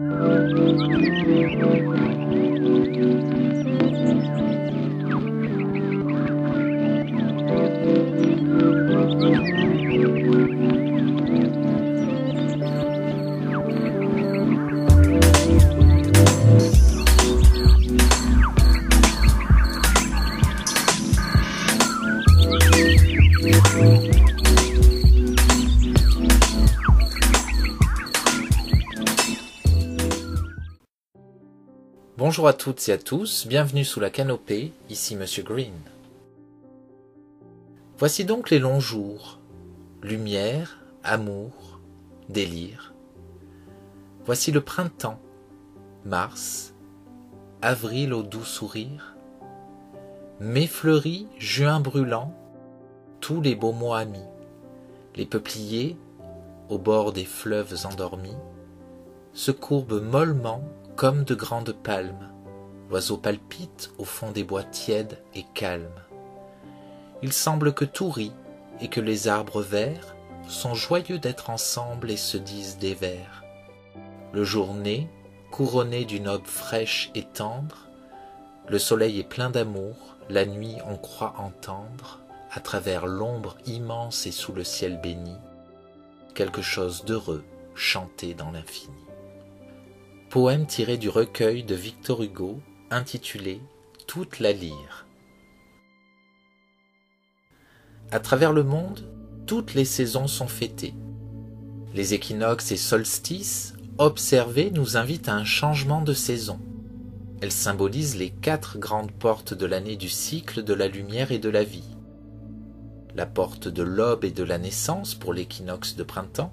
Thank you. Bonjour à toutes et à tous, bienvenue sous la canopée, ici Monsieur Green. Voici donc les longs jours, lumière, amour, délire. Voici le printemps, mars, avril au doux sourire, mai fleuri, juin brûlant, tous les beaux mois amis, les peupliers, au bord des fleuves endormis, se courbent mollement comme de grandes palmes, l'oiseau palpite au fond des bois tièdes et calmes. Il semble que tout rit et que les arbres verts sont joyeux d'être ensemble et se disent des vers. Le jour naît, couronné d'une aube fraîche et tendre, le soleil est plein d'amour, la nuit on croit entendre, à travers l'ombre immense et sous le ciel béni, quelque chose d'heureux chanté dans l'infini poème tiré du recueil de Victor Hugo intitulé Toute la lyre. À travers le monde, toutes les saisons sont fêtées. Les équinoxes et solstices observés nous invitent à un changement de saison. Elles symbolisent les quatre grandes portes de l'année du cycle de la lumière et de la vie. La porte de l'aube et de la naissance pour l'équinoxe de printemps,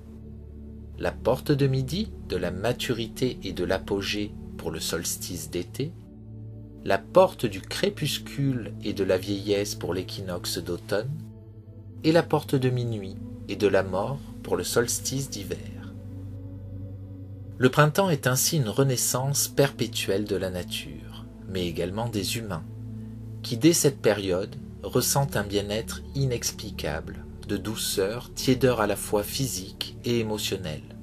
la porte de midi de la maturité et de l'apogée pour le solstice d'été, la porte du crépuscule et de la vieillesse pour l'équinoxe d'automne, et la porte de minuit et de la mort pour le solstice d'hiver. Le printemps est ainsi une renaissance perpétuelle de la nature, mais également des humains, qui dès cette période ressentent un bien-être inexplicable de douceur, tiédeur à la fois physique et émotionnelle.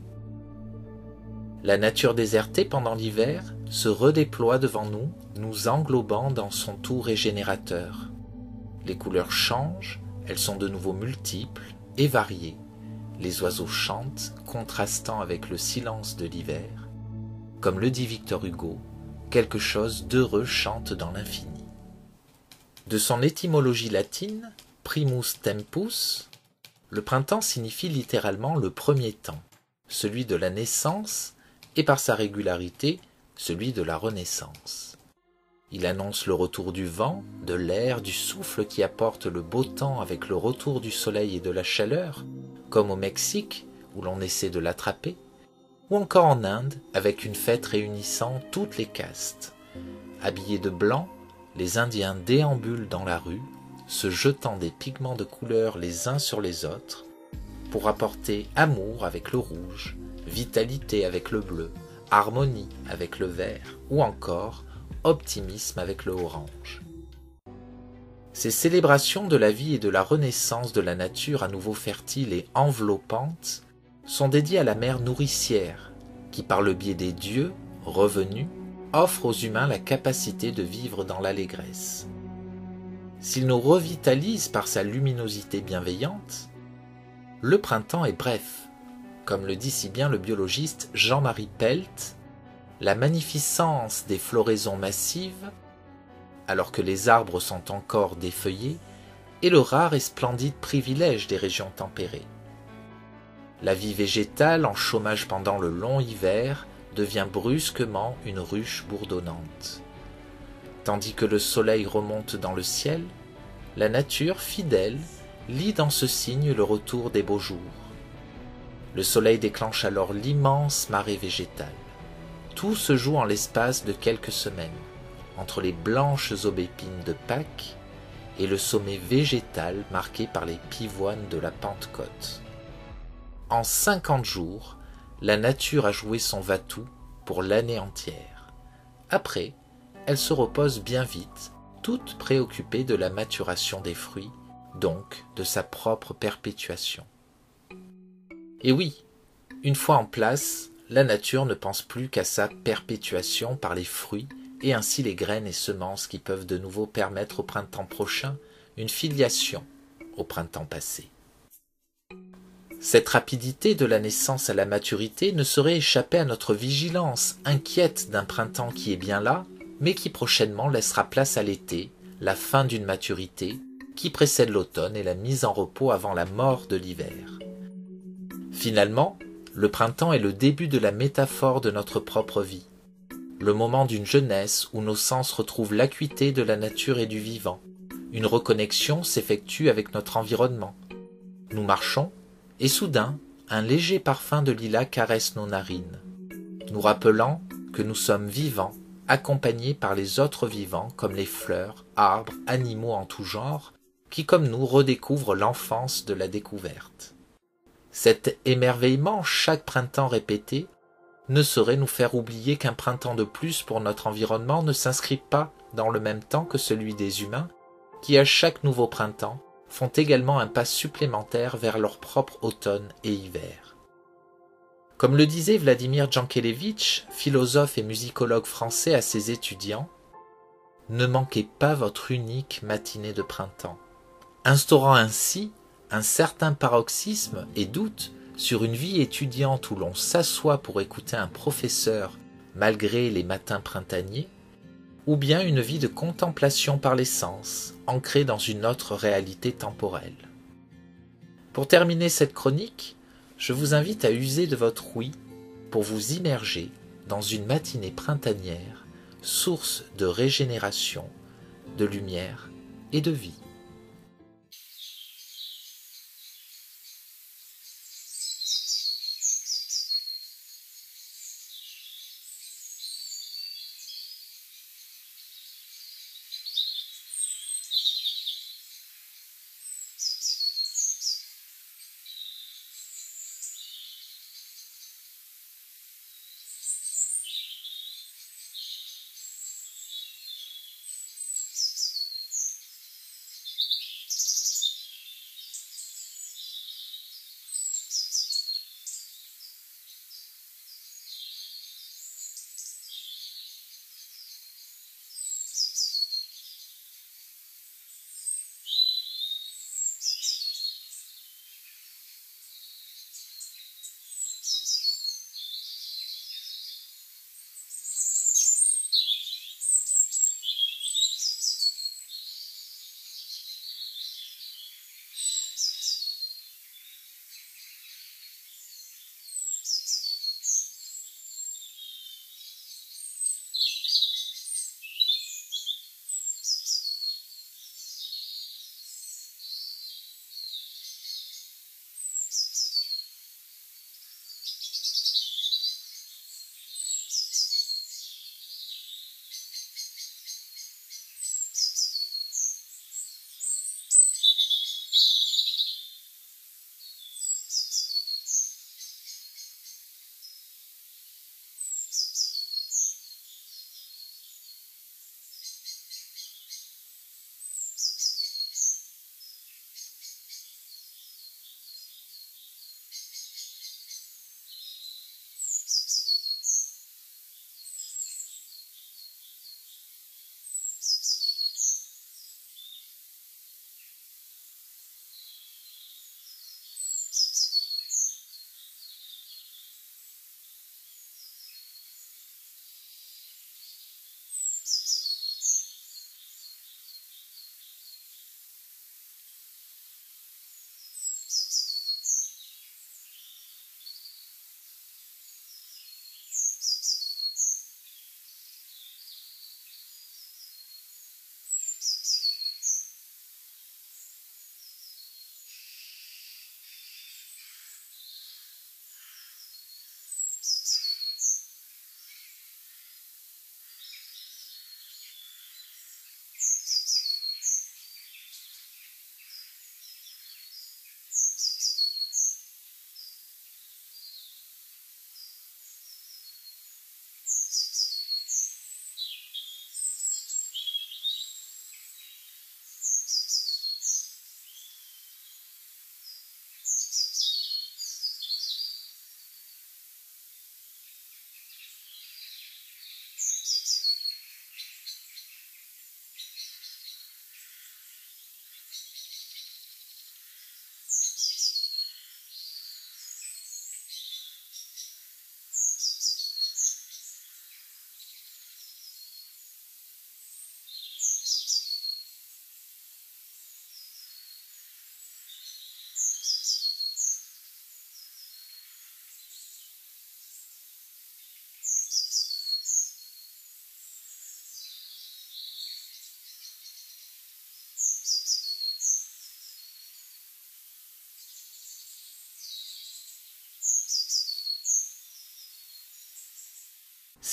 La nature désertée pendant l'hiver se redéploie devant nous, nous englobant dans son tout régénérateur. Les couleurs changent, elles sont de nouveau multiples et variées. Les oiseaux chantent, contrastant avec le silence de l'hiver. Comme le dit Victor Hugo, quelque chose d'heureux chante dans l'infini. De son étymologie latine, primus tempus, le printemps signifie littéralement le premier temps, celui de la naissance et par sa régularité, celui de la renaissance. Il annonce le retour du vent, de l'air, du souffle qui apporte le beau temps avec le retour du soleil et de la chaleur, comme au Mexique, où l'on essaie de l'attraper, ou encore en Inde, avec une fête réunissant toutes les castes. Habillés de blanc, les Indiens déambulent dans la rue, se jetant des pigments de couleur les uns sur les autres, pour apporter amour avec le rouge, vitalité avec le bleu, harmonie avec le vert, ou encore optimisme avec le orange. Ces célébrations de la vie et de la renaissance de la nature à nouveau fertile et enveloppante sont dédiées à la mère nourricière, qui par le biais des dieux, revenus, offre aux humains la capacité de vivre dans l'allégresse. S'il nous revitalise par sa luminosité bienveillante, le printemps est bref, comme le dit si bien le biologiste Jean-Marie Pelt, la magnificence des floraisons massives, alors que les arbres sont encore défeuillés, est le rare et splendide privilège des régions tempérées. La vie végétale en chômage pendant le long hiver devient brusquement une ruche bourdonnante. Tandis que le soleil remonte dans le ciel, la nature fidèle lit dans ce signe le retour des beaux jours. Le soleil déclenche alors l'immense marée végétale. Tout se joue en l'espace de quelques semaines, entre les blanches aubépines de Pâques et le sommet végétal marqué par les pivoines de la Pentecôte. En cinquante jours, la nature a joué son va-tout pour l'année entière. Après, elle se repose bien vite, toute préoccupée de la maturation des fruits, donc de sa propre perpétuation. Et oui, une fois en place, la nature ne pense plus qu'à sa perpétuation par les fruits et ainsi les graines et semences qui peuvent de nouveau permettre au printemps prochain une filiation au printemps passé. Cette rapidité de la naissance à la maturité ne saurait échapper à notre vigilance inquiète d'un printemps qui est bien là, mais qui prochainement laissera place à l'été, la fin d'une maturité, qui précède l'automne et la mise en repos avant la mort de l'hiver. Finalement, le printemps est le début de la métaphore de notre propre vie, le moment d'une jeunesse où nos sens retrouvent l'acuité de la nature et du vivant. Une reconnexion s'effectue avec notre environnement. Nous marchons, et soudain, un léger parfum de lilas caresse nos narines, nous rappelant que nous sommes vivants, accompagnés par les autres vivants comme les fleurs, arbres, animaux en tout genre, qui comme nous redécouvrent l'enfance de la découverte. Cet émerveillement chaque printemps répété ne saurait nous faire oublier qu'un printemps de plus pour notre environnement ne s'inscrit pas dans le même temps que celui des humains, qui à chaque nouveau printemps font également un pas supplémentaire vers leur propre automne et hiver. Comme le disait Vladimir Jankelevitch, philosophe et musicologue français à ses étudiants, ne manquez pas votre unique matinée de printemps, instaurant ainsi un certain paroxysme et doute sur une vie étudiante où l'on s'assoit pour écouter un professeur malgré les matins printaniers, ou bien une vie de contemplation par les sens, ancrée dans une autre réalité temporelle. Pour terminer cette chronique, je vous invite à user de votre oui pour vous immerger dans une matinée printanière, source de régénération, de lumière et de vie.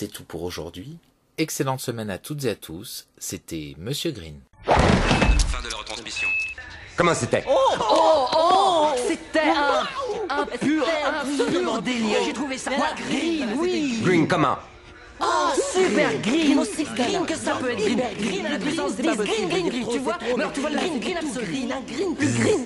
C'est tout pour aujourd'hui. Excellente semaine à toutes et à tous. C'était Monsieur Green. Fin de la retransmission. Comment c'était? C'était un, un pur, un pur délire. J'ai trouvé ça green, oui. Green, comment? Oh, super green, aussi green que ça peut être green. Green à la puissance des green, green, green, tu vois. Tu vois le green, green absolu. Green, un green plus green.